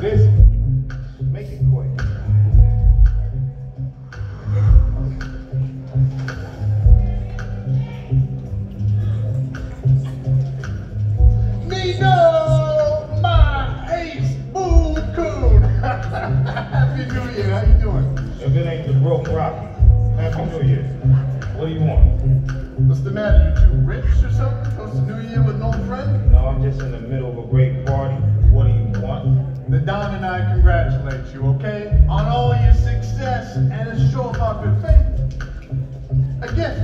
Listen, make it quick. Nino, my ace, boo coon. Happy New Year. How you doing? If it ain't the broke rock, Happy New Year. What do you want? What's the matter? You two rich or something? Supposed to New Year with an old friend? No, I'm just in the middle I congratulate you, okay? On all your success and a show of our good faith. A gift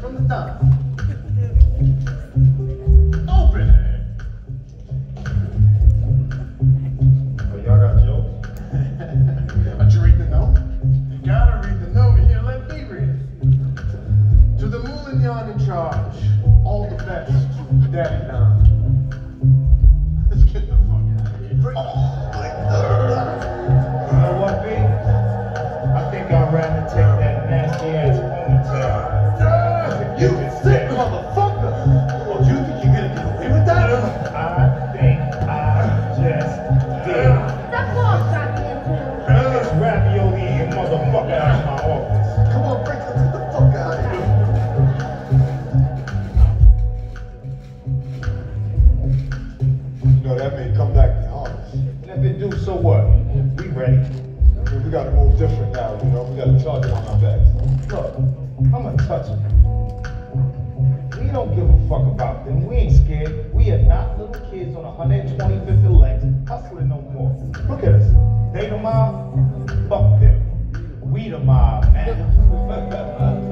from the top. Open it. Oh, y'all got jokes? Did you read the note? You gotta read the note. Here, let me read it. To the Moulignon in charge, all the best, Daddy Don. So what? We ready. We gotta move different now, you know, we got a target on our backs. Look, I'm untouchable. We don't give a fuck about them. We ain't scared. We are not little kids on 125th and hustling no more. Look at us. They the mob, fuck them. We the mob, man.